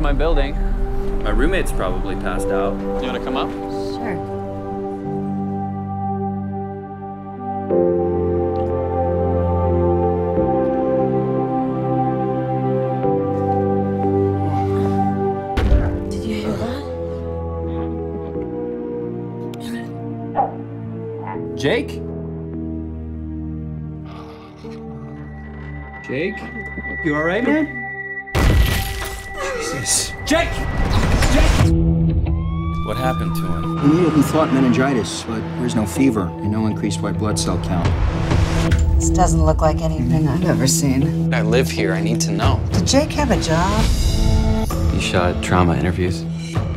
my building. My roommate's probably passed out. You wanna come up? Sure. Did you hear that? Jake? Jake? You alright, man? Jesus. Jake! What happened to him? Immediately thought meningitis, but there's no fever and no increased white blood cell count. This doesn't look like anything I've ever seen. I live here. I need to know. Did Jake have a job? You shot trauma interviews.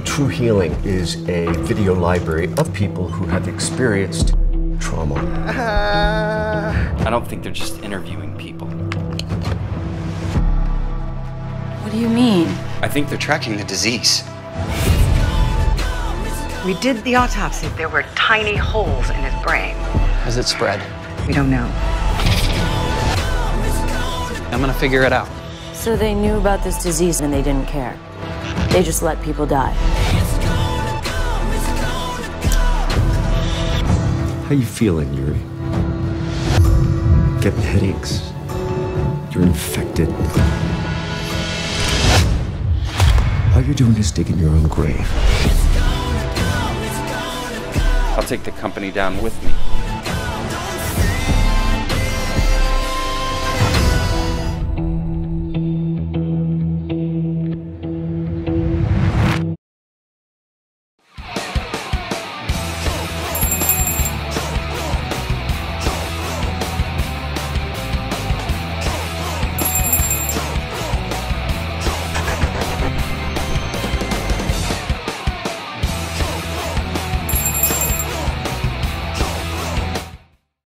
True Healing is a video library of people who have experienced trauma. I don't think they're just interviewing people. What do you mean? I think they're tracking the disease. We did the autopsy. There were tiny holes in his brain. Has it spread? We don't know. I'm gonna figure it out. So they knew about this disease and they didn't care. They just let people die. How you feeling, Yuri? Getting headaches? You're infected. You're doing is digging your own grave. I'll take the company down with me.